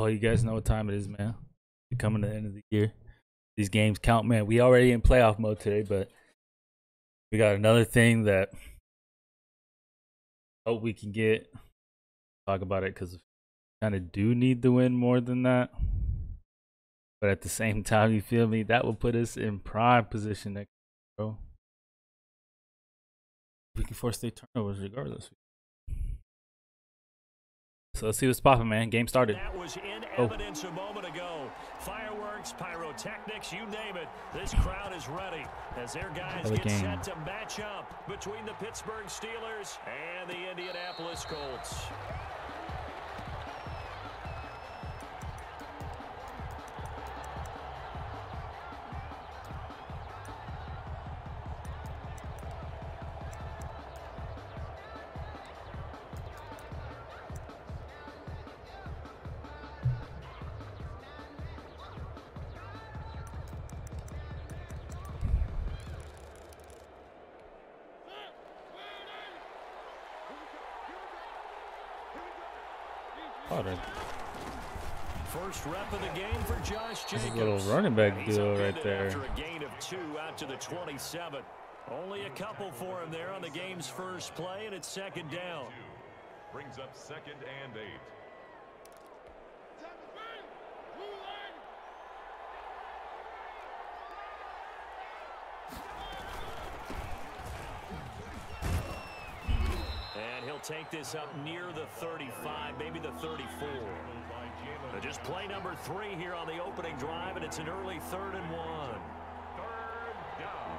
Oh, you guys know what time it is, man. We're coming to the end of the year. These games count, man. We already in playoff mode today, but we got another thing that hope we can get. Talk about it because kind of do need to win more than that. But at the same time, you feel me? That will put us in prime position next, bro. We can force their turnovers regardless. So let's see what's popping, man. Game started. That was in Oh. a moment ago. Fireworks, pyrotechnics, you name it. This crowd is ready as their guys Another get game. set to match up between the Pittsburgh Steelers and the Indianapolis Colts. That- First rep of the game for Josh That's a Jacobs. little running back He's deal right there. After a gain of two out to the 27. Only a couple for him there on the game's first play, and it's second down. Brings up second and eight. And he'll take this up near the 35, maybe the 34. But just play number three here on the opening drive, and it's an early third and one. Third down.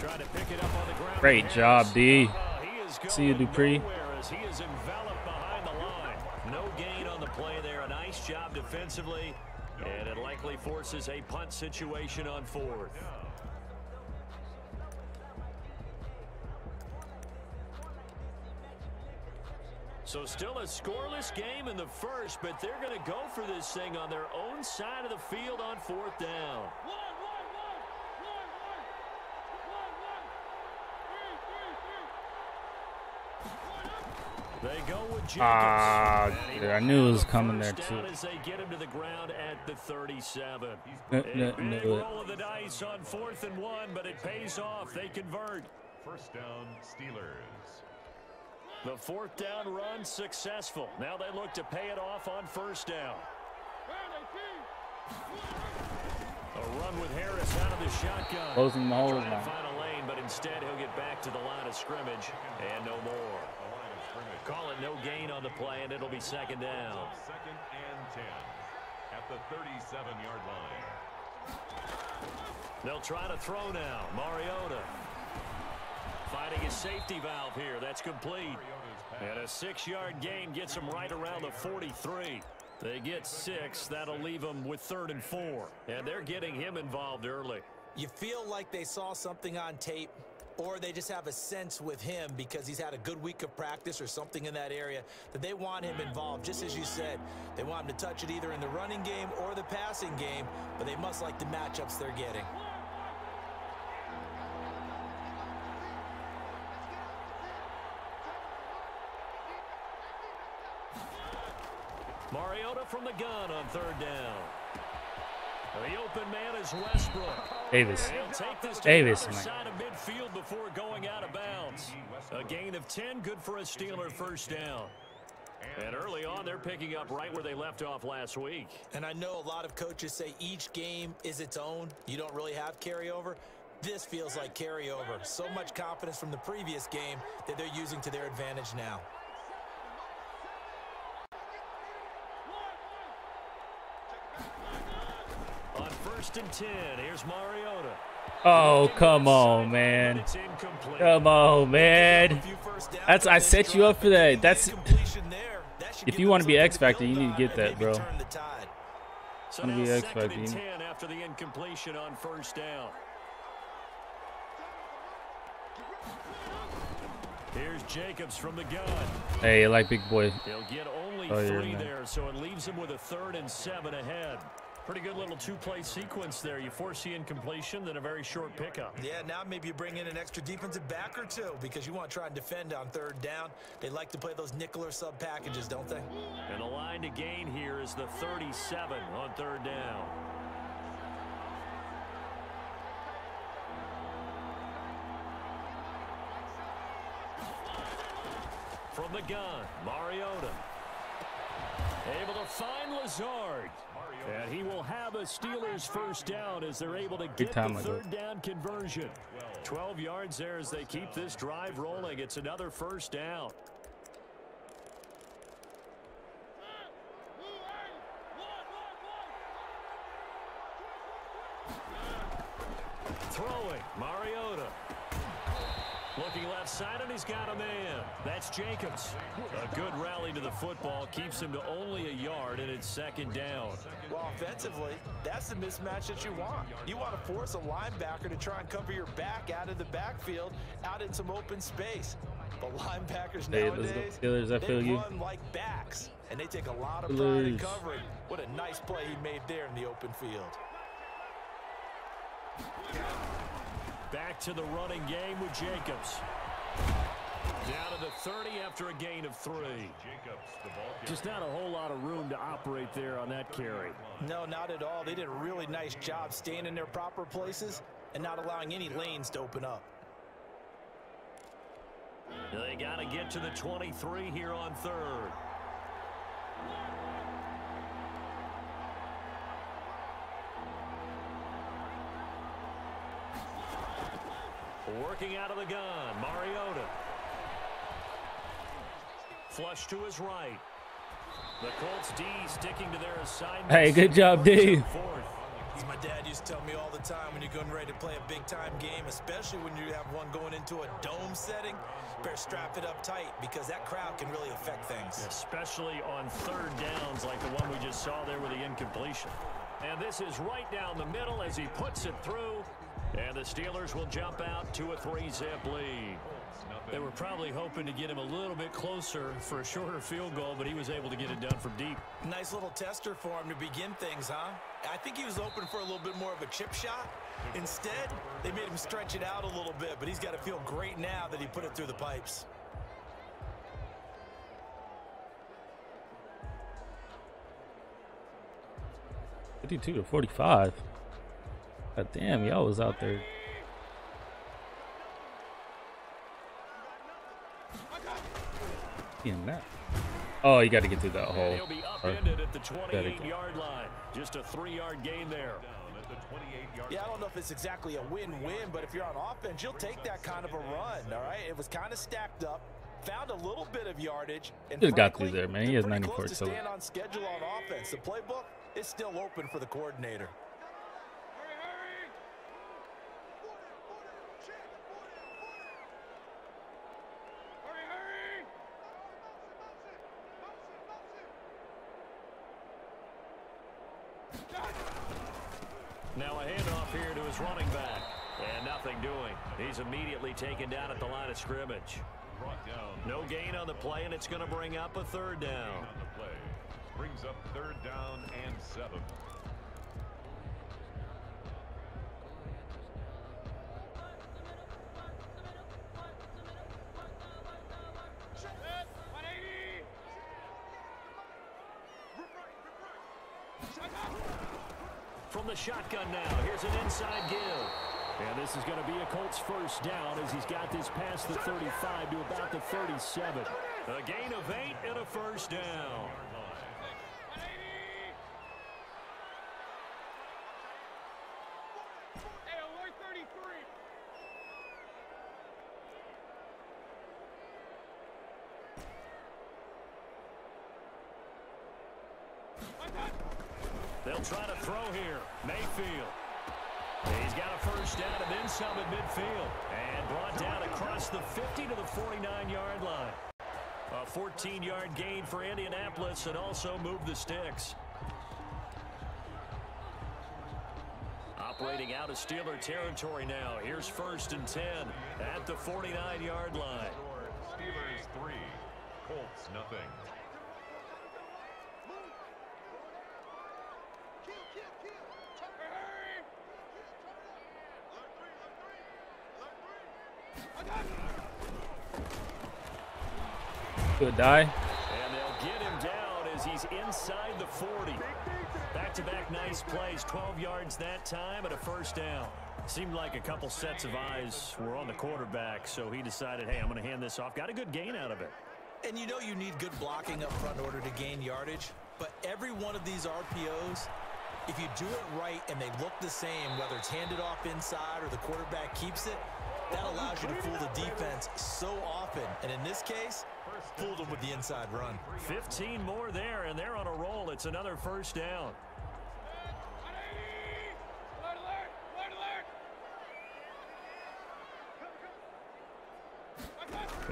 Trying to pick it up on the ground. Great job, D. Uh, See you, Dupree. he is enveloped behind the line. No gain on the play there. A nice job defensively. And it likely forces a punt situation on fourth. So still a scoreless game in the first, but they're going to go for this thing on their own side of the field on fourth down. They go dude, will I knew it was coming there too. As they get him to the ground at the 37. No, big roll of the dice on fourth and one, but it pays off. They convert. First down, Steelers. The fourth down run successful. Now they look to pay it off on first down. A run with Harris out of the shotgun. Closing the holes Trying to now. find a lane, but instead he'll get back to the line of scrimmage and no more. The line of scrimmage. Call it no gain on the play, and it'll be second down. Second and ten at the 37-yard line. They'll try to throw now. Mariota fighting his safety valve here. That's complete. And a six-yard gain gets them right around the 43. They get six. That'll leave them with third and four. And they're getting him involved early. You feel like they saw something on tape or they just have a sense with him because he's had a good week of practice or something in that area that they want him involved. Just as you said, they want him to touch it either in the running game or the passing game, but they must like the matchups they're getting. Mariota from the gun on third down. Davis. He'll take this to Davis, the side of midfield before going out of bounds. A gain of 10, good for a Steeler first down. And early on, they're picking up right where they left off last week. And I know a lot of coaches say each game is its own. You don't really have carryover. This feels like carryover. So much confidence from the previous game that they're using to their advantage now. On first and 10, here's Mariota. Oh, come on, man. Come on, man. That's I set you up for that. That's if you want to be X Factor, you need to get that, bro. So now be X second Factor, and 10 after the incompletion on first down. Here's Jacobs from the gun. Hey, I like big boy. He'll get only Oh, three there, so it leaves him with a third and seven ahead. Pretty good little two-play sequence there. You force the incompletion, then a very short pickup. Yeah, now maybe you bring in an extra defensive back or two because you want to try and defend on third down. They like to play those nickel or sub packages, don't they? And the line to gain here is the 37 on third down. From the gun, Mariota. Able to find Lazard. And he will have a Steelers first down as they're able to get the third down conversion. 12 yards there as they keep this drive rolling. It's another first down. Throwing, Mariota. Looking left side, and he's got a man. That's Jacobs. A good rally to the football keeps him to only a yard, and it's second down. Well, offensively, that's the mismatch that you want. You want to force a linebacker to try and cover your back out of the backfield, out in some open space. But linebackers hey, nowadays, Steelers, I feel they you. run like backs, and they take a lot of pride in covering. What a nice play he made there in the open field. Back to the running game with Jacobs. Down to the 30 after a gain of three. Just not a whole lot of room to operate there on that carry. No, not at all. They did a really nice job staying in their proper places and not allowing any lanes to open up. They got to get to the 23 here on third. Working out of the gun, Mariota. Flush to his right. The Colts D sticking to their assignment. Hey, good job, D. As my dad used to tell me all the time, when you're getting ready to play a big-time game, especially when you have one going into a dome setting, better strap it up tight because that crowd can really affect things. Especially on third downs like the one we just saw there with the incompletion. And this is right down the middle as he puts it through. And the Steelers will jump out to a three-zip lead. They were probably hoping to get him a little bit closer for a shorter field goal, but he was able to get it done from deep. Nice little tester for him to begin things, huh? I think he was open for a little bit more of a chip shot. Instead, they made him stretch it out a little bit, but he's got to feel great now that he put it through the pipes. Fifty-two to forty-five. God damn, y'all was out there in that. Oh, you got to get through that hole. He'll be upended at the 28-yard line. Just a three-yard gain there. Yeah, I don't know if it's exactly a win-win, but if you're on offense, you'll take that kind of a run, all right? It was kind of stacked up, found a little bit of yardage. And Just got through there, man. He has 94 to stand on schedule on offense. The playbook is still open for the coordinator. Now a handoff here to his running back. And nothing doing. He's immediately taken down at the line of scrimmage. No gain on the play, and it's going to bring up a third down. Brings up third down and seven. Shotgun now, here's an inside give. And this is going to be a Colts first down as he's got this past the 35 to about the 37. A gain of eight and a first down. They'll try to throw here. Mayfield. He's got a first down and then some at midfield. And brought down across the 50 to the 49-yard line. A 14-yard gain for Indianapolis and also moved the sticks. Operating out of Steeler territory now. Here's first and 10 at the 49-yard line. Steelers three, Colts nothing. Good die. And they'll get him down as he's inside the 40. Back-to-back nice plays, 12 yards that time and a first down. Seemed like a couple sets of eyes were on the quarterback, so he decided, hey, I'm going to hand this off. Got a good gain out of it. And you know you need good blocking up front in order to gain yardage, but every one of these RPOs, if you do it right and they look the same, whether it's handed off inside or the quarterback keeps it, that allows you to fool the defense so often. And in this case, fooled them with the inside run. 15 more there, and they're on a roll. It's another first down.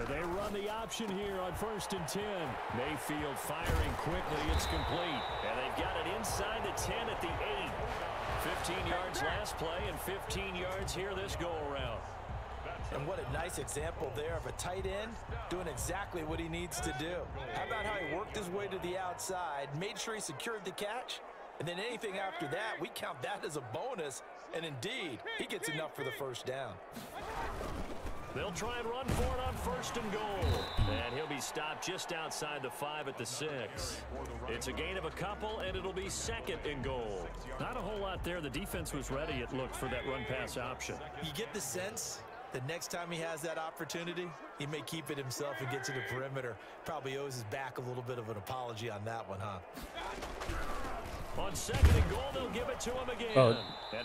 They run the option here on first and 10. Mayfield firing quickly. It's complete. And they've got it inside the 10 at the 8. 15 yards last play and 15 yards here this go-around. And what a nice example there of a tight end doing exactly what he needs to do. How about how he worked his way to the outside, made sure he secured the catch, and then anything after that, we count that as a bonus. And indeed, he gets enough for the first down. They'll try and run for it on first and goal. And he'll be stopped just outside the five at the six. It's a gain of a couple, and it'll be second and goal. Not a whole lot there. The defense was ready, it looked, for that run-pass option. You get the sense the next time he has that opportunity, he may keep it himself and get to the perimeter. Probably owes his back a little bit of an apology on that one, huh? On second and goal, they'll give it to him again. Oh,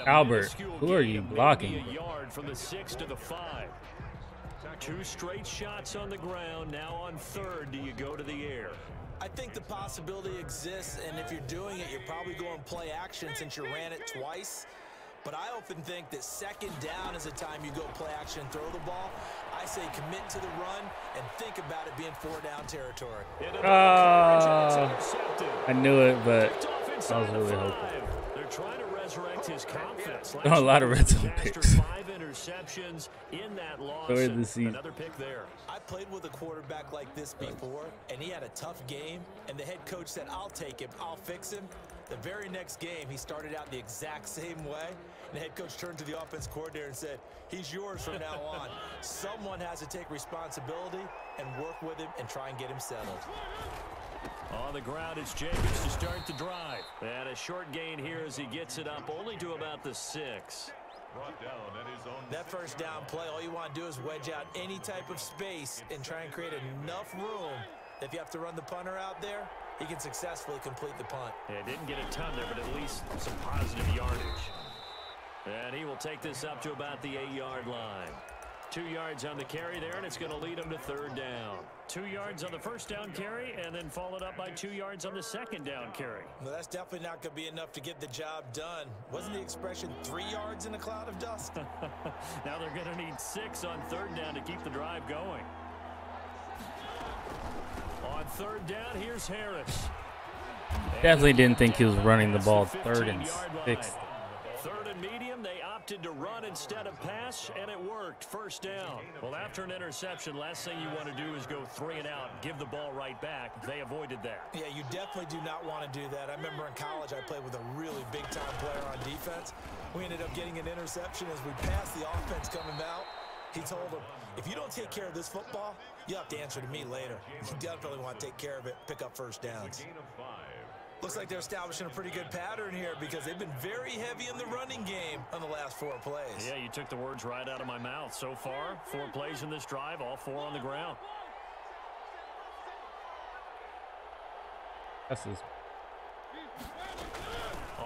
Albert, who are you blocking? A yard from the six to the five. Two straight shots on the ground. Now on third, do you go to the air? I think the possibility exists, and if you're doing it, you're probably going play action since you ran it twice. But I often think that second down is a time you go play action throw the ball. I say commit to the run and think about it being four down territory. Oh, I knew it, but I was really hoping. They're trying to resurrect his confidence. Oh, a lot of red zone picks. Five interceptions in that loss. Story of the season. Another pick there. I played with a quarterback like this before, and he had a tough game, and the head coach said, I'll take him, I'll fix him. The very next game, he started out the exact same way, and the head coach turned to the offense coordinator and said, he's yours from now on. Someone has to take responsibility and work with him and try and get him settled. On the ground, it's Jacobs to start the drive. And a short gain here as he gets it up only to about the six. That first down play, all you want to do is wedge out any type of space and try and create enough room. If you have to run the punter out there, he can successfully complete the punt. Yeah, didn't get a ton there, but at least some positive yardage. And he will take this up to about the eight-yard line. Two yards on the carry there, and it's going to lead him to third down. Two yards on the first down carry, and then followed up by two yards on the second down carry. Well, that's definitely not going to be enough to get the job done. Wasn't the mm. expression three yards in a cloud of dust? now they're going to need six on third down to keep the drive going. On third down, here's Harris. Definitely didn't think he was running the ball third and sixth. Third and medium, they opted to run instead of pass, and it worked. First down. Well, after an interception, last thing you want to do is go three and out, give the ball right back. They avoided that. Yeah, you definitely do not want to do that. I remember in college I played with a really big-time player on defense. We ended up getting an interception as we passed the offense coming out. He told him, if you don't take care of this football, you'll have to answer to me later. You definitely want to take care of it, pick up first downs. Looks like they're establishing a pretty good pattern here because they've been very heavy in the running game on the last four plays. Yeah, you took the words right out of my mouth. So far, four plays in this drive, all four on the ground. That's his.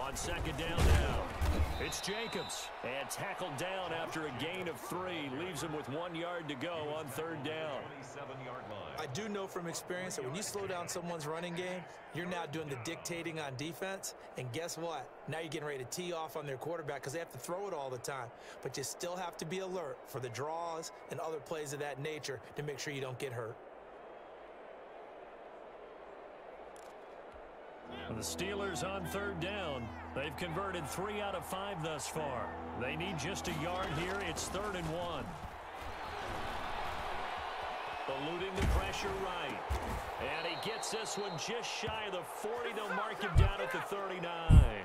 On second down now, it's Jacobs. And tackled down after a gain of three. Leaves him with one yard to go on third down. I do know from experience that when you slow down someone's running game, you're now doing the dictating on defense. And guess what? Now you're getting ready to tee off on their quarterback because they have to throw it all the time. But you still have to be alert for the draws and other plays of that nature to make sure you don't get hurt. The Steelers on third down. They've converted three out of five thus far. They need just a yard here. It's third and one. Eluding the pressure right. And he gets this one just shy of the 40. They'll mark him down at the 39.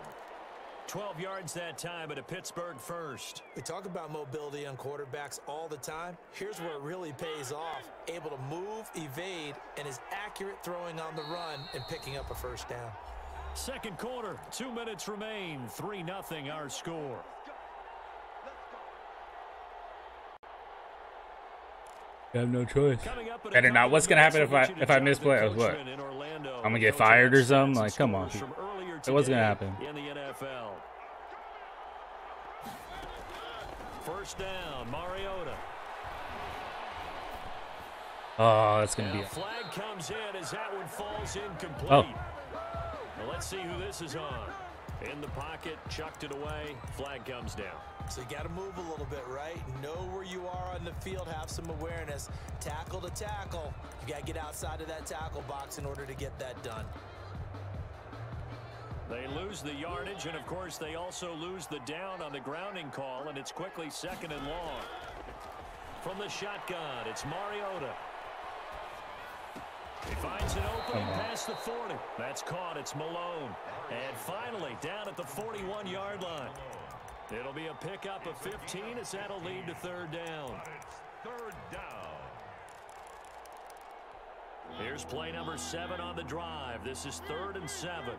12 yards that time at a Pittsburgh first. We talk about mobility on quarterbacks all the time. Here's where it really pays off. Able to move, evade, and is accurate throwing on the run and picking up a first down. Second quarter, two minutes remain. 3-0 our score. You have no choice. Better not. What's gonna happen if I if I misplay? What? I'm gonna get fired or something? Like, come on. It was gonna happen. In the NFL. First down, Mariota. Oh, that's gonna be. a flag comes in as that one falls incomplete. Oh. Well, let's see who this is on. In the pocket, chucked it away. Flag comes down. So you got to move a little bit, right? Know where you are on the field, have some awareness. Tackle to tackle. You got to get outside of that tackle box in order to get that done. They lose the yardage, and of course, they also lose the down on the grounding call, and it's quickly second and long. From the shotgun, it's Mariota. He finds an opening Come on. past the 40. That's caught. It's Malone. And finally, down at the 41-yard line. It'll be a pickup of 15 as that'll lead to third down. Third down. Here's play number seven on the drive. This is third and seven.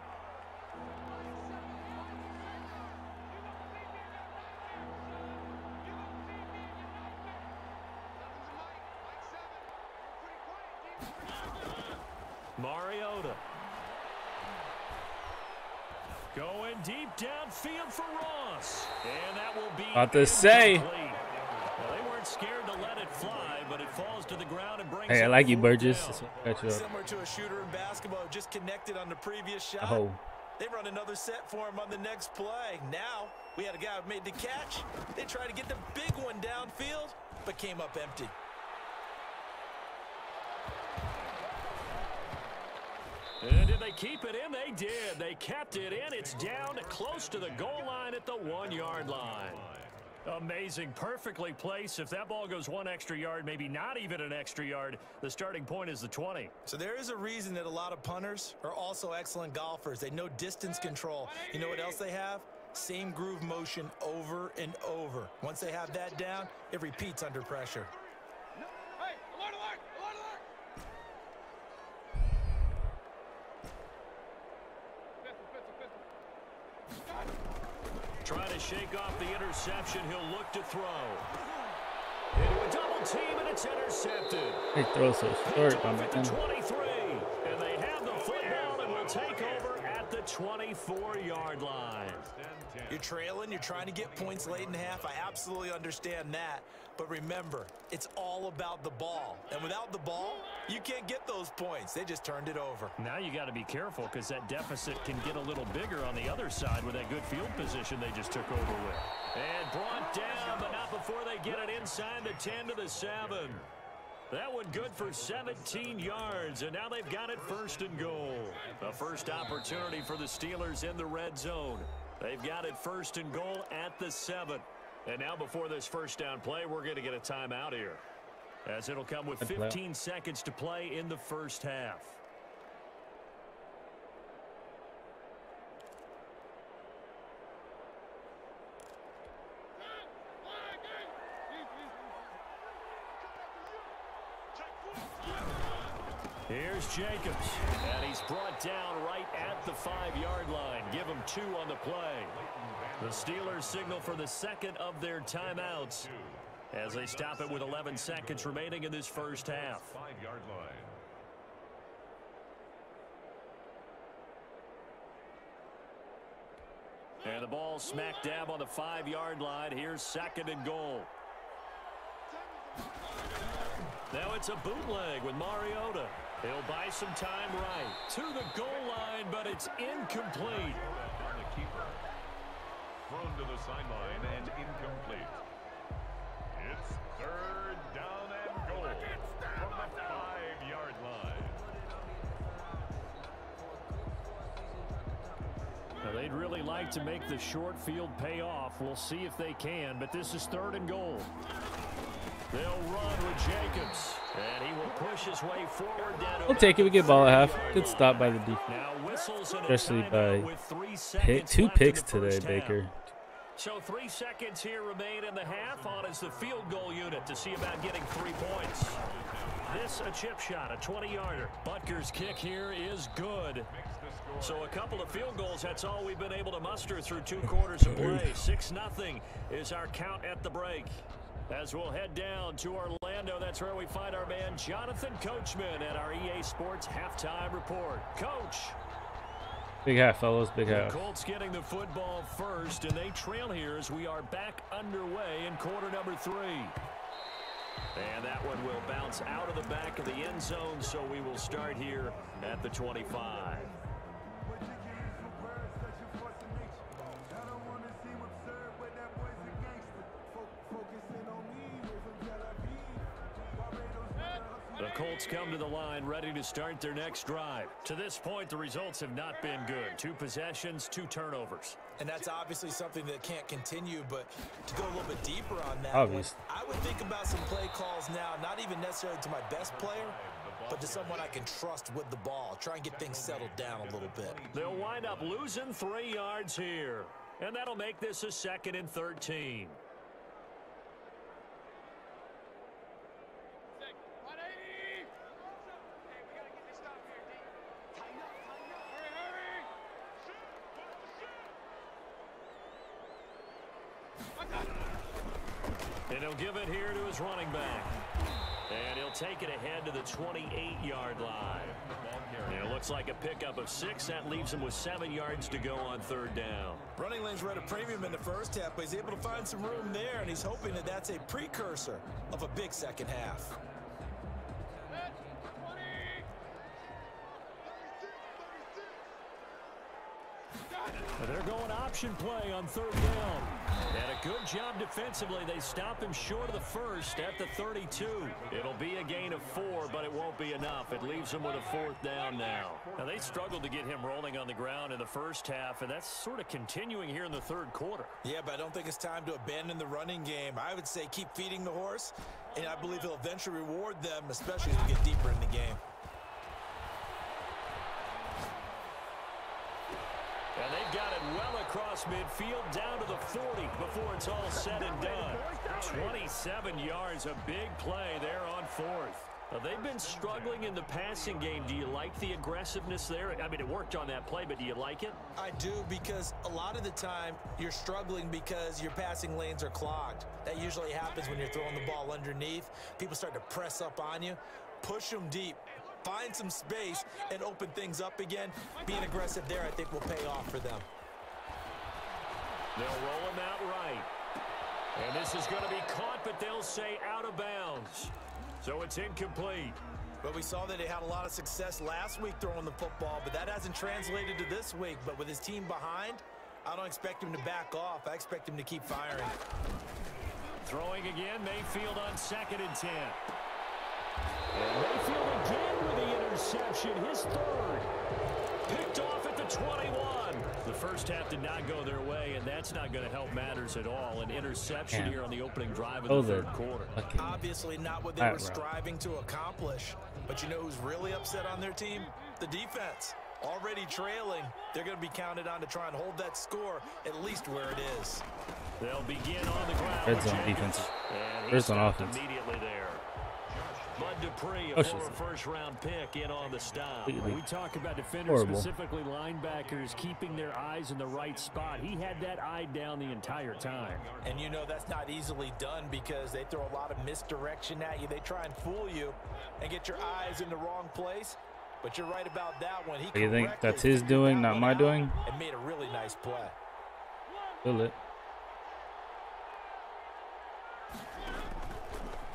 Downfield for Ross. And that will be About to say. Well, they weren't scared to let it fly, but it falls to the ground and brings Hey, I like you, Burgess. Catch you up. Similar to a shooter in basketball, just connected on the previous shot. Oh. They run another set for him on the next play. Now, we had a guy who made the catch. They tried to get the big one downfield, but came up empty. And did they keep it in? They did. They kept it in. It's down close to the goal line at the one-yard line. Amazing. Perfectly placed. If that ball goes one extra yard, maybe not even an extra yard, the starting point is the 20. So there is a reason that a lot of punters are also excellent golfers. They know distance control. You know what else they have? Same groove motion over and over. Once they have that down, it repeats under pressure. Shake off the interception. He'll look to throw. Into a double team, and it's intercepted. They throw so short. off I'm at the 23. And they have the football and will take over at the 24-yard line. You're trailing, you're trying to get points late in half. I absolutely understand that. But remember, it's all about the ball. And without the ball, you can't get those points. They just turned it over. Now you got to be careful because that deficit can get a little bigger on the other side with that good field position they just took over with. And brought down, but not before they get it inside the 10 to the 7. That one good for 17 yards, and now they've got it first and goal. The first opportunity for the Steelers in the red zone. They've got it first and goal at the 7. And now before this first down play, we're going to get a timeout here. As it'll come with 15 seconds to play in the first half. Here's Jacobs, and he's brought down right at the five-yard line. Give him two on the play. The Steelers signal for the second of their timeouts as they stop it with 11 seconds remaining in this first half. Five-yard line. And the ball smack dab on the five-yard line. Here's second and goal. Now it's a bootleg with Mariota. He'll buy some time right to the goal line, but it's incomplete. On the keeper. Thrown to the sideline and incomplete. It's third down and goal from the five-yard line. Now, they'd really like to make the short field pay off. We'll see if they can, but this is third and goal. They'll run with Jacobs. And he will push his way forward down We'll take it. We get ball at half. Good stop by the defense. Now whistles and a Especially by Pick, two picks today. Baker. So three seconds here remain in the half on as the field goal unit to see about getting three points. This a chip shot, a 20-yarder. Butker's kick here is good. So a couple of field goals, that's all we've been able to muster through two quarters of play. 6-0 is our count at the break. As we'll head down to Orlando, that's where we find our man Jonathan Coachman at our EA Sports Halftime Report. Coach, Big half, fellas. Big the half. Colts getting the football first, and they trail here as we are back underway in quarter number three. And that one will bounce out of the back of the end zone, so we will start here at the 25. Colts come to the line ready to start their next drive. To this point, the results have not been good. Two possessions, two turnovers. And that's obviously something that can't continue, but to go a little bit deeper on that, Obvious. I would think about some play calls now, not even necessarily to my best player, but to someone I can trust with the ball. Try and get things settled down a little bit. They'll wind up losing three yards here. And that'll make this a second and 13. And he'll give it here to his running back. And he'll take it ahead to the 28-yard line. And it looks like a pickup of six. That leaves him with seven yards to go on third down. Running lanes were at a premium in the first half, but he's able to find some room there, and he's hoping that that's a precursor of a big second half. They're going option play on third down. And a good job defensively. They stop him short of the first at the 32. It'll be a gain of four, but it won't be enough. It leaves them with a fourth down now. Now, they struggled to get him rolling on the ground in the first half, and that's sort of continuing here in the third quarter. Yeah, but I don't think it's time to abandon the running game. I would say keep feeding the horse, and I believe he'll eventually reward them, especially as we get deeper in the game. And they've got it well across midfield down to the 40 before it's all said and done. 27 yards, a big play there on fourth. Now, they've been struggling in the passing game. Do you like the aggressiveness there? I mean, it worked on that play, but do you like it? I do because a lot of the time you're struggling because your passing lanes are clogged. That usually happens when you're throwing the ball underneath. People start to press up on you. Push them deep. Find some space and open things up again. Being aggressive there, I think, will pay off for them. They'll roll him out right. And this is going to be caught, but they'll say out of bounds. So it's incomplete. But we saw that he had a lot of success last week throwing the football, but that hasn't translated to this week. But with his team behind, I don't expect him to back off. I expect him to keep firing. Throwing again, Mayfield on second and 10. And Mayfield again interception, his third. Picked off at the 21. The first half did not go their way, and that's not going to help matters at all. An interception Damn. here on the opening drive of Oh, the the third quarter. fucking Obviously not what they That were route. striving to accomplish. But you know who's really upset on their team? The defense. Already trailing. They're going to be counted on to try and hold that score at least where it is. They'll begin on the ground. Red with zone defense. And Red zone offense. Immediately there. Bud Dupree, a Push former first-round pick, in on the stop. Completely We talk about defenders, Horrible. specifically linebackers, keeping their eyes in the right spot. He had that eye down the entire time. And you know that's not easily done because they throw a lot of misdirection at you. They try and fool you and get your eyes in the wrong place. But you're right about that one. He You think that's his doing, not my doing? And made a really nice play. Feel it.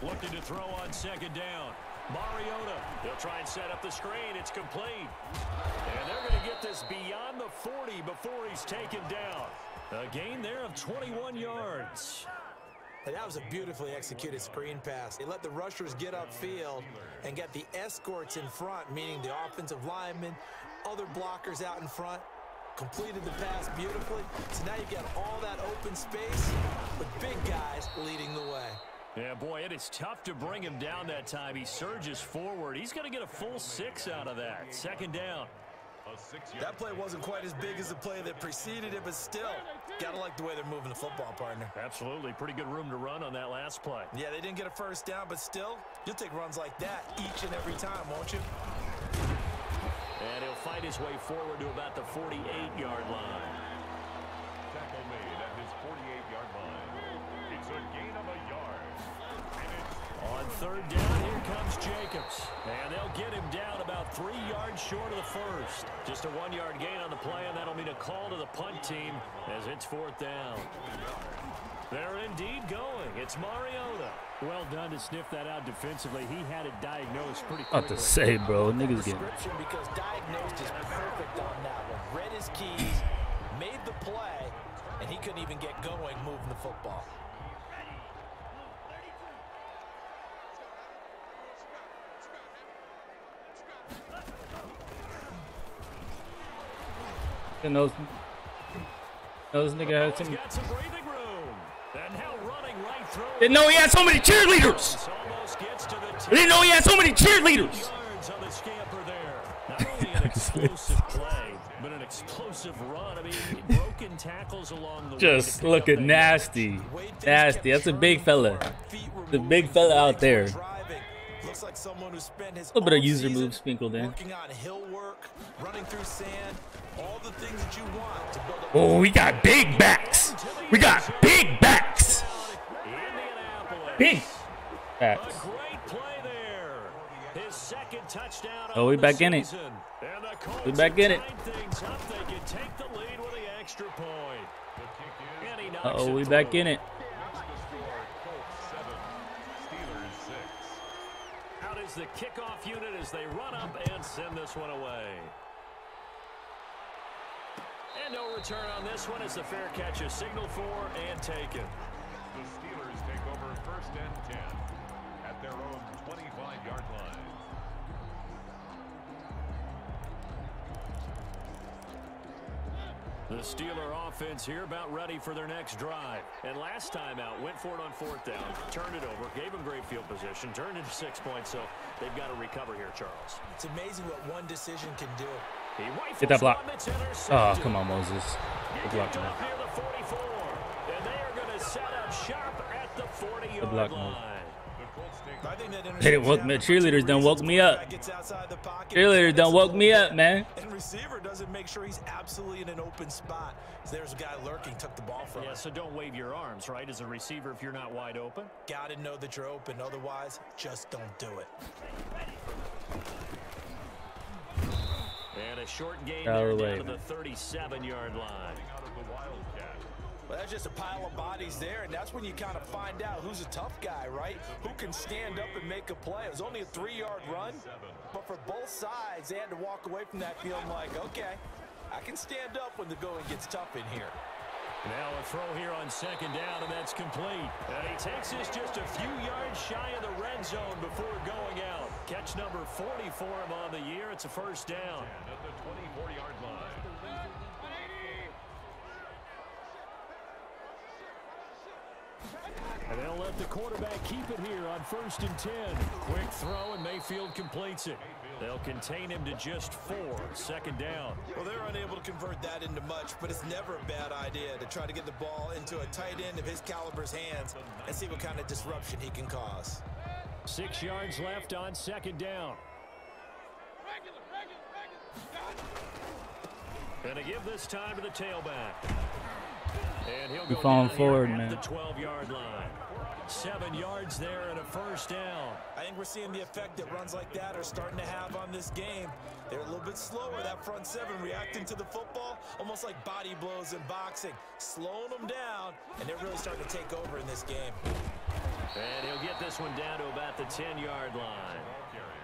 Looking to throw on second down. Mariota. They'll try and set up the screen. It's complete. And they're going to get this beyond the 40 before he's taken down. A gain there of 21 yards. And that was a beautifully executed screen pass. They let the rushers get upfield and get the escorts in front, meaning the offensive linemen, other blockers out in front. Completed the pass beautifully. So now you've got all that open space with big guys leading the way. Yeah, boy, it is tough to bring him down that time. He surges forward. He's going to get a full six out of that. Second down. That play wasn't quite as big as the play that preceded it, but still, gotta like the way they're moving the football, partner. Absolutely. Pretty good room to run on that last play. Yeah, they didn't get a first down, but still, you'll take runs like that each and every time, won't you? And he'll fight his way forward to about the 48-yard line. Tackle made at his 48-yard line. It's a gain of a yard. And it's On third down, here comes Jacobs. And they'll get him down about three yards short of the first. Just a one-yard gain on the play, and that'll mean a call to the punt team as it's fourth down. They're indeed going. It's Mariota. Well done to sniff that out defensively. He had it diagnosed pretty About quickly. to say, bro, niggas getting because diagnosed is perfect on that one. Read his keys, made the play, and he couldn't even get going moving the football. And those, those nigga had some. breathing room. And now running right through. Didn't know he had so many cheerleaders. Almost gets to the I didn't know he had so many cheerleaders. yards on the scamper there. Not only an explosive play, but an explosive run. I mean, broken tackles along the way. Just looking nasty, nasty. That's a big fella. The big fella out there. Looks like someone who spent his A little bit of user moves sprinkled in. Working on hill work, running through sand, all the things that you want to build up. Oh, we got big backs. We got big backs. Big backs. great play there. His second touchdown. Oh, we back in it. season. And the Colts We back in it. have tied Things up. They can take the lead with the extra point. the kick is And he knocks Uh oh, we back in it. That's the score. Colts 7, Steelers 6. Out is the kickoff unit as they run up and send this one away. And no return on this one as the fair catch is signaled for and taken. The Steelers take over first and 10 at their own 25-yard line. The Steeler offense here about ready for their next drive. And last time out, went for it on fourth down, turned it over, gave them great field position, turned into six points, so they've got to recover here, Charles. It's amazing what one decision can do. He rifles Get that block. one that's intercepted. Oh, come on, Moses. He Good block, man. up the 44. And they are going to set up shop at the 40-yard block, man. The Colts take I think that Hey, woke me- cheerleaders done reasons. woke me up. Quarterback gets outside the Cheerleaders gets done woke me up, man. And receiver doesn't make sure he's absolutely in an open spot. There's a guy lurking, took the ball from Yeah, so don't wave your arms, right, as a receiver if you're not wide open. Got to know that you're open. Otherwise, just don't do it. And a short gain there of the down to the 37-yard line. out of the Wildcat. Well, that's just a pile of bodies there, and that's when you kind of find out who's a tough guy, right? Who can stand up and make a play. It was only a three-yard run, but for both sides, they had to walk away from that feeling like, okay, I can stand up when the going gets tough in here. Now a throw here on second down, and that's complete. And he takes this just a few yards shy of the red zone before going out. Catch number 40 for him on the year. It's a first down. At the 24-yard line. And they'll let the quarterback keep it here on first and 10. Quick throw, and Mayfield completes it. They'll contain him to just four. Second down. Well, they're unable to convert that into much, but it's never a bad idea to try to get the ball into a tight end of his caliber's hands and see what kind of disruption he can cause. Six yards left on second down. And to give this time to the tailback. And he'll We go falling forward, man. the 12-yard line. Seven yards there and a first down. I think we're seeing the effect that runs like that are starting to have on this game. They're a little bit slower, that front seven, reacting to the football, almost like body blows in boxing, slowing them down, and they're really starting to take over in this game. And he'll get this one down to about the 10-yard line.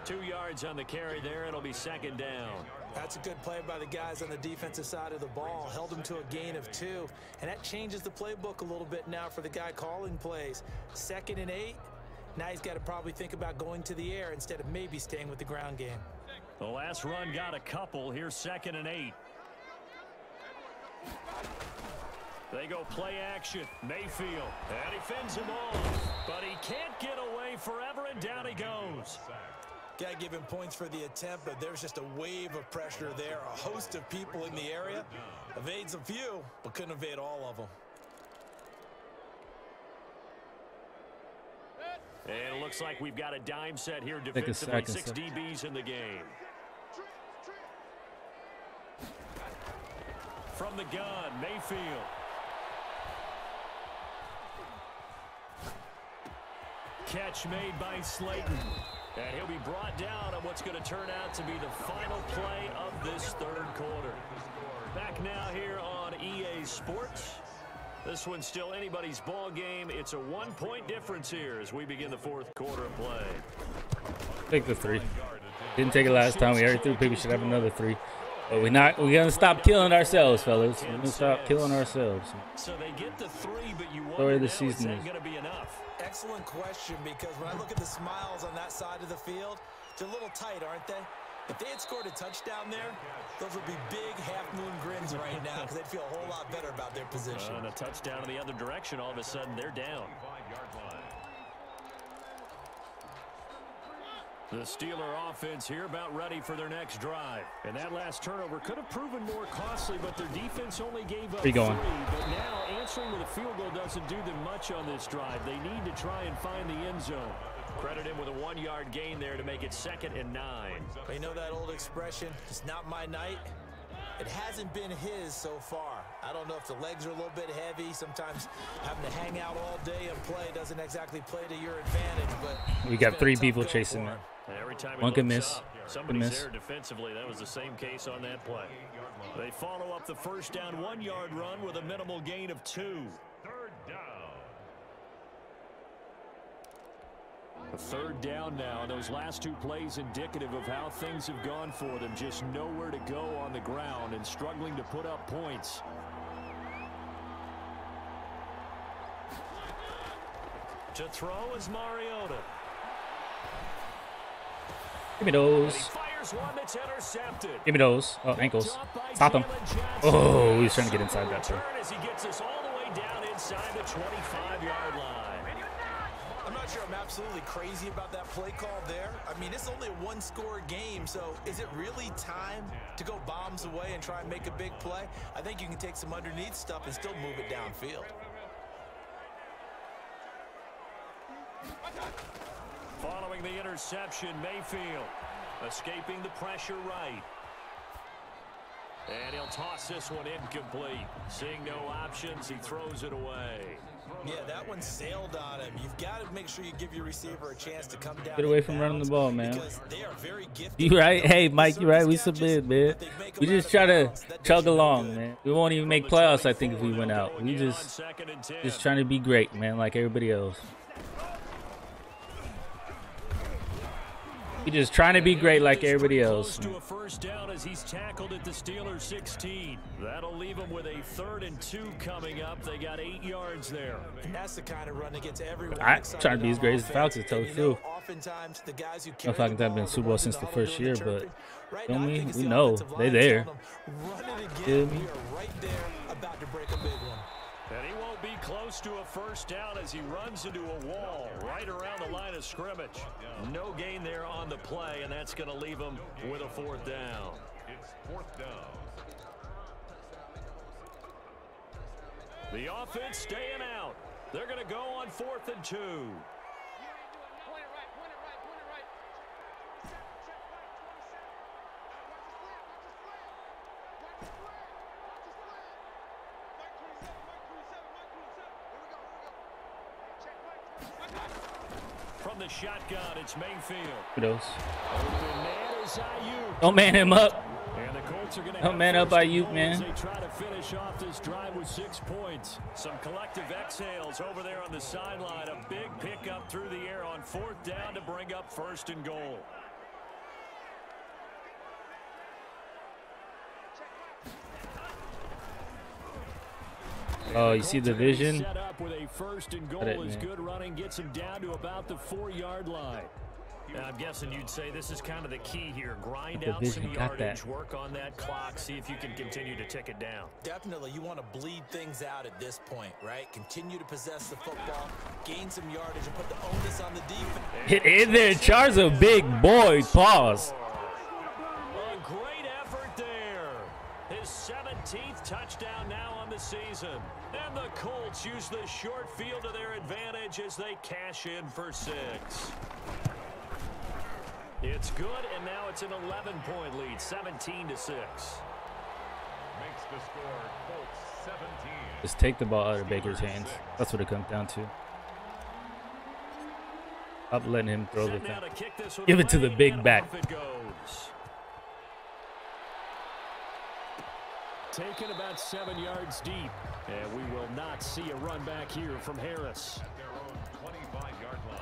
Two yards on the carry there. It'll be second down. That's a good play by the guys on the defensive side of the ball. Held them to a gain of two. And that changes the playbook a little bit now for the guy calling plays. Second and eight. Now he's got to probably think about going to the air instead of maybe staying with the ground game. The last run got a couple. Here's second and eight. They go play action. Mayfield. And he fends him off. But he can't get away forever, and down he goes. Gotta give him points for the attempt, but there's just a wave of pressure there. A host of people in the area. Evades a few, but couldn't evade all of them. And it looks like we've got a dime set here defensively. second, Six. DBs in the game. From the gun, Mayfield. Catch made by Slayton. And he'll be brought down on what's going to turn out to be the final play of this third quarter. Back now here on EA Sports. This one's still anybody's ball game. It's a one-point difference here as we begin the fourth quarter of play. Take the three. Didn't take it last time. We already threw. We should have another three. But we not. We're gonna stop killing ourselves, fellas. We're gonna stop killing ourselves. So they get the three, but you Story wonder of the season is is- going to be enough? Excellent question because when I look at the smiles on that side of the field, they're a little tight, aren't they? If they had scored a touchdown there, those would be big half-moon grins right now because they'd feel a whole lot better about their position. Uh, and a touchdown in the other direction, all of a sudden they're down. The Steeler offense here about ready for their next drive. And that last turnover could have proven more costly, but their defense only gave up Where you going? three. But now answering with a field goal doesn't do them much on this drive. They need to try and find the end zone. Credit him with a one-yard gain there to make it second and nine. You know that old expression, it's not my night? It hasn't been his so far. I don't know if the legs are a little bit heavy. Sometimes having to hang out all day and play doesn't exactly play to your advantage, but We got three people chasing for it. him. And every time One can miss. up, Can somebody's miss. there defensively. That was the same case on that play. They follow up the first down one-yard run with a minimal gain of two. Third down. A third down now, those last two plays indicative of how things have gone for them. Just nowhere to go on the ground and struggling to put up points. To throw is Mariota. Give me those. one. Give me those. Oh, ankles. Stop him. Oh, he's trying to get inside that too. Return as he gets us all the way down inside the 25-yard line. I'm not sure I'm absolutely crazy about that play call there. I mean, it's only a one-score game, so is it really time to go bombs away and try and make a big play? I think you can take some underneath stuff and still move it downfield. Following the interception, Mayfield escaping the pressure right. And he'll toss this one incomplete. Seeing no options, he throws it away. Yeah, that one sailed on him. You've got to make sure you give your receiver a chance to come down. Get away from running the ball, man. Because they are very. You right? Hey, Mike, you right? We service submit, catches, man. but they make We just try to bounds. That does chug along, man. We won't even make playoffs. I think if we went out, we just second and 10. just trying to be great, man, like everybody else. We just trying to be great like everybody else. Close to a first down as he's tackled at the Steelers 16. That'll leave him with a third and two coming up. They got eight yards there. And that's the kind of run that gets everyone I- excited trying to be as great as the offense. Falcons, tell And the truth. Oftentimes, the guys who No carry Falcons the haven't been ball, Super the Bowl since the first year, but chirping. right feel now, I me? think it's We know. offensive They line there. telling them, Run it again. Feel me? We are right there, about to break a big one. And he won't be close to a first down as he runs into a wall right around the line of scrimmage. No gain there on the play, and that's going to leave him with a fourth down. It's fourth down. The offense staying out. They're going to go on fourth and two. The shotgun, it's Mayfield. Man. Don't man him up. And the Colts are Don't man up and Ayuk, man. They try to finish off this drive with six points. Some collective exhales over there on the sideline. A big pickup through the air on fourth down to bring up first and goal. Oh, you see the Colts are gonna vision? Set up with a first and goal Got it, as man. good running gets him down to about the four-yard line. I'm guessing you'd say this is kind of the key here. Grind out some yardage, that. work on that clock, see if you can continue to tick it down. Definitely, you want to bleed things out at this point, right? Continue to possess the football, gain some yardage, and put the onus on the defense. Hit in there. Char's a big boy. Pause. A great effort there. His 17th touchdown now on the season. And the Colts use the short field to their advantage as they cash in for six. It's good, and now it's an 11-point lead, 17 to 6. Makes the score Colts 17. Just take the ball out of Baker's hands. That's what it comes down to. Stop letting him throw the Set thing. kick this Give it to the away, big and back. off it goes. Taken about seven yards deep. And we will not see a run back here from Harris. At their own 25-yard line.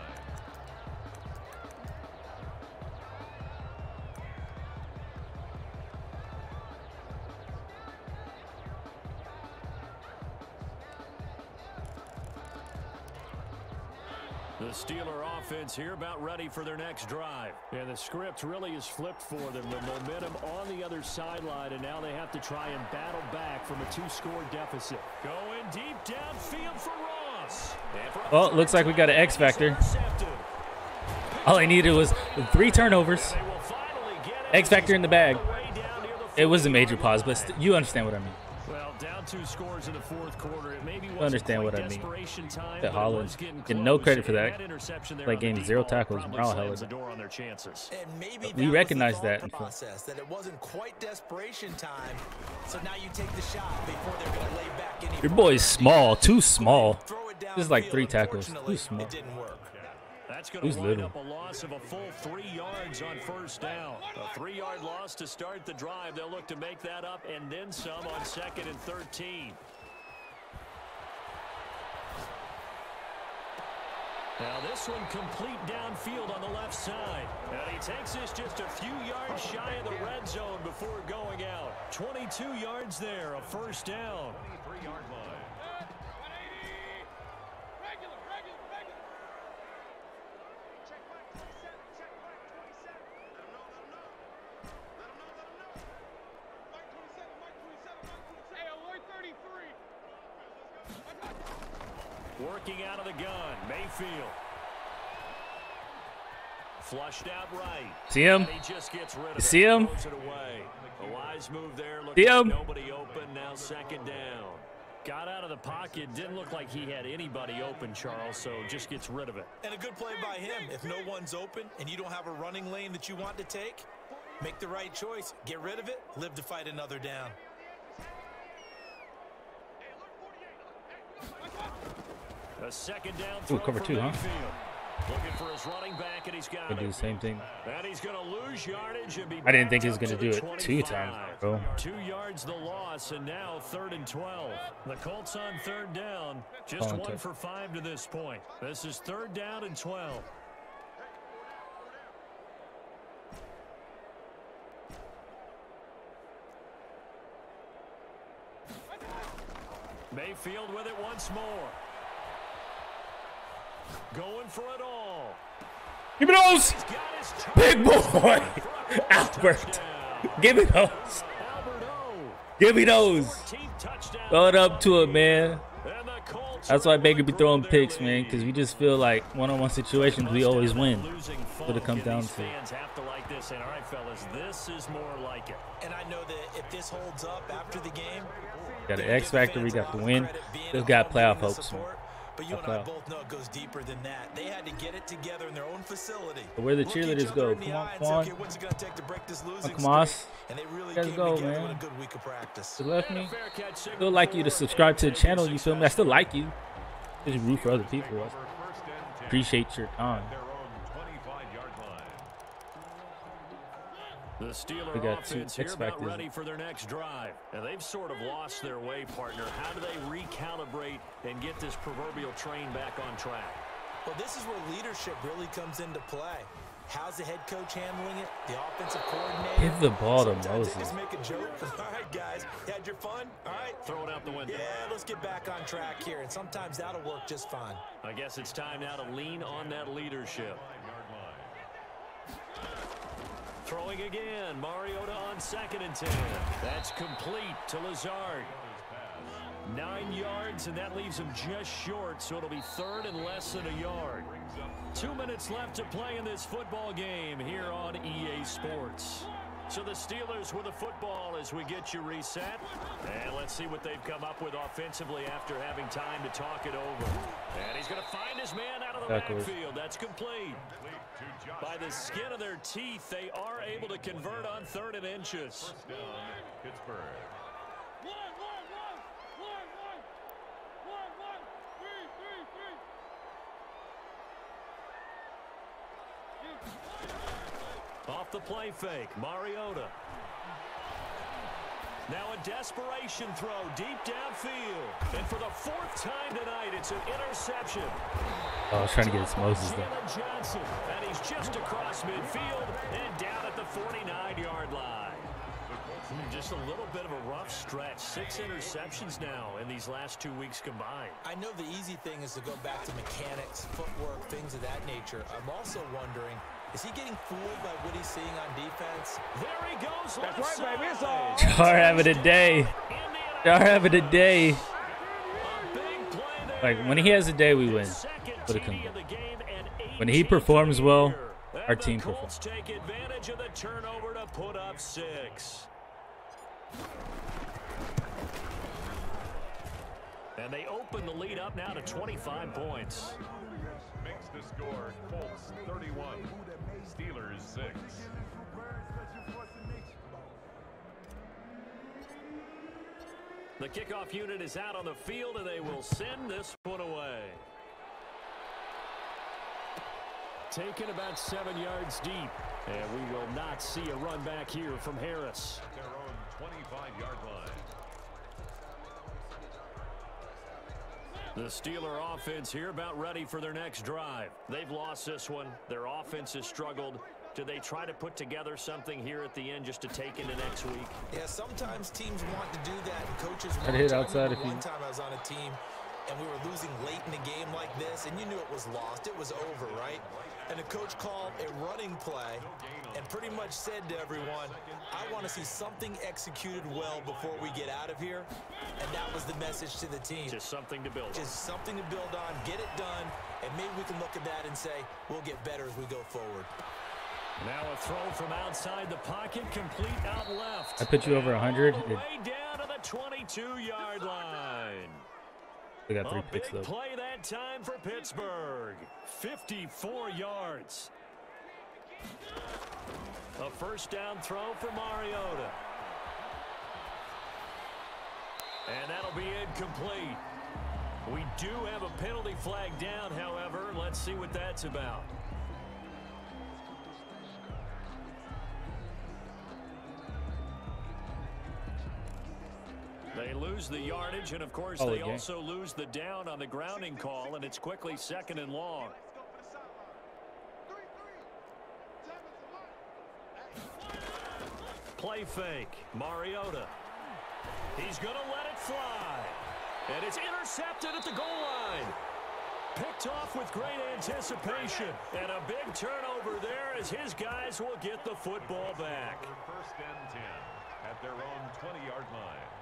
The Steeler offense here about ready for their next drive. And the script really is flipped for them. The momentum on the other sideline, and now they have to try and battle back from a two-score deficit. Going deep downfield for Ross. And for a Well, it looks like we got an X factor. All I needed was three turnovers. They will finally get it. X factor in the bag. Way down near the It was a major pause, but you understand what I mean. Well, down two scores in the fourth quarter. It maybe wasn't understand quite what I mean. desperation Time, That but it Holland getting getting no credit for And that. interception there Like game zero tackles, Morale slams held the door on their chances. And maybe We that recognized was the that thought in process that it wasn't quite desperation time. So now you take the shot before they're going to lay back any Your boy's small, too small. This is like three tackles. Too small. It didn't work. That's going to wind little? up a loss of a full three yards on first down. A three-yard loss to start the drive. They'll look to make that up and then some on second and 13. Now this one complete downfield on the left side. And he takes this just a few yards shy of the red zone before going out. 22 yards there, a first down. 23-yard line. Working out of the gun, Mayfield. Flushed out right. See him? He just gets rid of You see him? It away. A wise move there. Looked See like him? Nobody open. Now second down. Got out of the pocket. Didn't look like he had anybody open, Charles, so just gets rid of it. And a good play by him. If no one's open and you don't have a running lane that you want to take, make the right choice. Get rid of it. Live to fight another down. A second down Ooh, cover two, huh? Looking for his running back, and he's got Could do the same thing. And he's going to lose yardage and be I didn't think he was gonna do it two times, bro. Two yards the loss, and now third and 12. The Colts on third down. Just Calling one for five to this point. This is third down and 12. Mayfield with it once more. Going for it all. Give me those! He's got his Big boy! Albert! Give me those! Albert Give me those! Throw it up to him, man. And the Colts That's why able Baker be throwing picks, man, because we just feel like one-on-one situations we always win. Losing what it folk, comes down to. Have to like this. And all right, fellas, this is more like it. And I know that if this holds up after the game, Got an X factor, we got the win. credit being Still got playoff getting the hopes, man. Support. But you Got and I both know it goes deeper than that. They had to get it together in their own facility. But where the Look cheerleaders go? in Come on, and come on. What's it gonna take to break this losing come on. And they really Let's go, man. a good week of practice. You left me? fair catch signal Still like you to subscribe to the channel, you feel me? I still like you. Just root for other people. Over first and 10. Appreciate your time. At their own 25-yard line. The Steeler We got two offense here X about ready for their next drive. And they've sort of lost their way, partner. How do they recalibrate and get this proverbial train back on track? Well, this is where leadership really comes into play. How's the head coach handling it? The offensive coordinator. Give the ball to Sometimes Moses. Just make a joke. All right, guys, you had your fun. All right, Throw it out the window. yeah, let's get back on track here. And sometimes that'll work just fine. I guess it's time now to lean on that leadership. Throwing again. Mariota on second and 10. That's complete to Lazard. Nine yards, and that leaves him just short, so it'll be third and less than a yard. Two minutes left to play in this football game here on EA Sports. So the Steelers with the football as we get you reset. And let's see what they've come up with offensively after having time to talk it over. And he's going to find his man out of the Backwards. backfield. That's complete. By the skin of their teeth, they are able to convert on third and inches. First down, Pittsburgh. Off the play fake, Mariota. Now a desperation throw deep downfield. And for the fourth time tonight, it's an interception. Oh, I was trying to get his Moses though. Johnson. And he's just across midfield and down at the 49-yard line. Just a little bit of a rough stretch. Six interceptions now in these last two weeks combined. I know the easy thing is to go back to mechanics, footwork, things of that nature. I'm also wondering, is he getting fooled by what he's seeing on defense? There he goes. That's right, baby. It's all. Jar having a day. Jar having a day. Like, when he has a day, we win. But it comes. When he performs well, our team performs. performs. Take advantage of the turnover to put up six. And they open the lead up now to 25 points. Makes the score Colts 31, Steelers 6. The kickoff unit is out on the field, and they will send this one away. Taken about seven yards deep. And we will not see a run back here from Harris. Their own 25-yard line. The Steeler offense here about ready for their next drive. They've lost this one. Their offense has struggled. Do they try to put together something here at the end just to take into next week? Yeah, sometimes teams want to do that, and coaches I'd want hit outside if you- One time I was on a team, and we were losing late in a game like this, and you knew it was lost. It was over, right? And the coach called a running play and pretty much said to everyone, I want to see something executed well before we get out of here. And that was the message to the team. Just something to build. on. Just something to build on, get it done, and maybe we can look at that and say, we'll get better as we go forward. Now a throw from outside the pocket, complete out left. I put you over 100. All way down to the 22-yard line. We got three a picks though. play that time for Pittsburgh. 54 yards. A first down throw for Mariota. And that'll be incomplete. We do have a penalty flag down, however. Let's see what that's about. Lose the yardage, and of course, Oh, they okay. also lose the down on the grounding call, and it's quickly second and long. Play fake. Mariota. He's going to let it fly. And it's intercepted at the goal line. Picked off with great anticipation. And a big turnover there as his guys will get the football back. First and 10 at their own 20-yard line.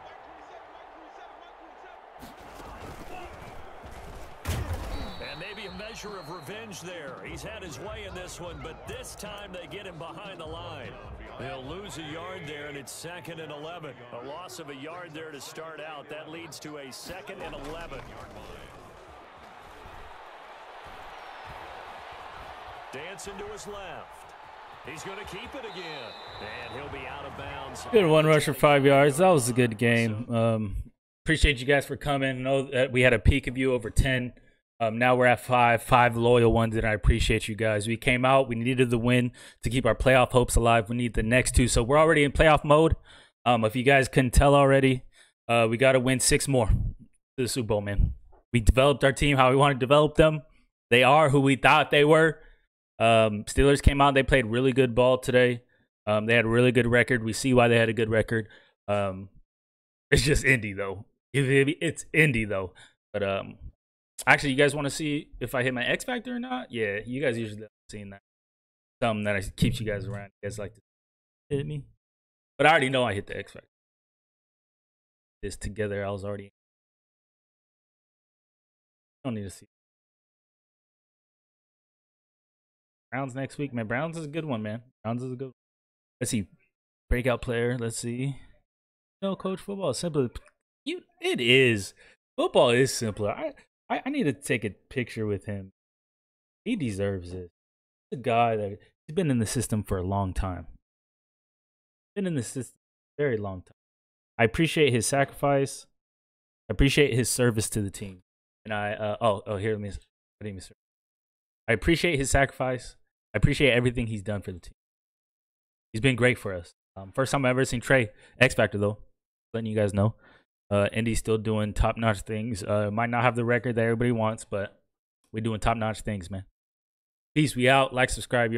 And maybe a measure of revenge there. He's had his way in this one, but this time they get him behind the line. They'll lose a yard there, and it's second and 11. A loss of a yard there to start out. That leads to a second and 11. Dancing to his left. He's going to keep it again. And he'll be out of bounds. Good one rush for five yards. That was a good game. Um, appreciate you guys for coming. I Know that we had a peak of you over ten. Um, now we're at five, five loyal ones, and I appreciate you guys. We came out. We needed the win to keep our playoff hopes alive. We need the next two, so we're already in playoff mode. Um, if you guys couldn't tell already, uh, we got to win six more to the Super Bowl, man. We developed our team how we want to develop them. They are who we thought they were. Um, Steelers came out. They played really good ball today. Um, they had a really good record. We see why they had a good record. Um, it's just Indy though. It's Indy though. But um, actually, you guys want to see if I hit my X factor or not? Yeah, you guys usually seen that. Something that keeps you guys around. You guys like to hit me. But I already know I hit the X Factor. This together, I was already. Don't need to see. Browns next week, man. Browns is a good one, man. Browns is a good. One. Let's see, breakout player. Let's see. No, coach, football is simple. You, it is. Football is simpler. I, I, I need to take a picture with him. He deserves it. The guy that he's been in the system for a long time. Been in the system very long time. I appreciate his sacrifice. I appreciate his service to the team. And I uh, oh oh here let me let me I appreciate his sacrifice. I appreciate everything he's done for the team. He's been great for us. Um, first time I've ever seen Trey X Factor though. Letting you guys know. Uh, Indy's still doing top notch things. Uh, might not have the record that everybody wants, but we're doing top notch things, man. Peace. We out. Like, subscribe.